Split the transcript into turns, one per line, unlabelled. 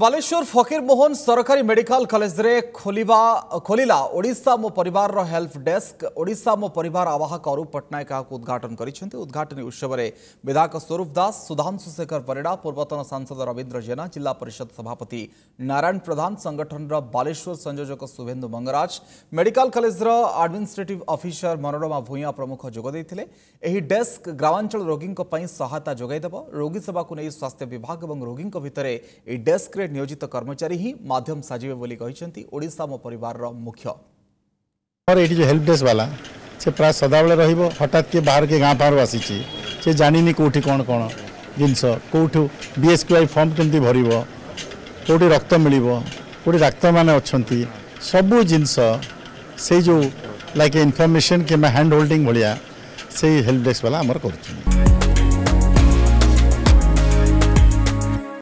बालेश्वर मोहन सरकारी medical college रे खोलिबा खोलिला ओडिसा मो परिवार रो हेल्प डेस्क ओडिसा मो परिवार आवाहक अरु पटनायक को उद्घाटन करिसेंते उद्घाटन उत्सव रे विधायक स्वरूप दास सुधांशु शेखर परिडा पूर्वतन सांसद रविंद्र जेना जिला परिषद सभापति नारायण प्रधान संगठन रो बालेश्वर संयोजक शुभेंदु मंगराज मेडिकल कॉलेज रो एडमिनिस्ट्रेटिव ऑफिसर मनोरमा भुइया प्रमुख जोग देथिले एही डेस्क ग्रामांचल रोगी को पई सहायता जगाई देबो रोगी सेवा को नै स्वास्थ्य विभाग एवं रोगी को भितरे एही डेस्क ଏଥିରେ ନିୟୋଜିତ କର୍ମଚାରୀ ହିଁ ମାଧ୍ୟମ ସାଜିବେ ବୋଲି କହିଛନ୍ତି ଓଡ଼ିଶା ମୋ ପରିବାରର ମୁଖ୍ୟ ଆମର
ଏଠି ଯେଉଁ ହେଲ୍ପ ଡେସ୍କ ବାଲା ସେ ପ୍ରାୟ ସଦାବେଳେ ରହିବ ହଠାତ୍ କିଏ ବାହାର କିଏ ଗାଁ ଫାଁରୁ ଆସିଛି ସେ ଜାଣିନି କେଉଁଠି କ'ଣ କ'ଣ ଜିନିଷ କେଉଁଠୁ B S Q I form କେମିତି ଭରିବ କେଉଁଠି ରକ୍ତ ମିଳିବ କେଉଁଠି ଡାକ୍ତରମାନେ ଅଛନ୍ତି ସବୁ ଜିନିଷ ସେଇ ଯେଉଁ ଲାଇକ୍ ଇନଫର୍ମେସନ୍ କିମ୍ବା ହ୍ୟାଣ୍ଡ ହୋଲ୍ଡିଂ ଭଳିଆ ସେଇ ହେଲ୍ପ ଡେସ୍କ ବାଲା ଆମର କରୁଛନ୍ତି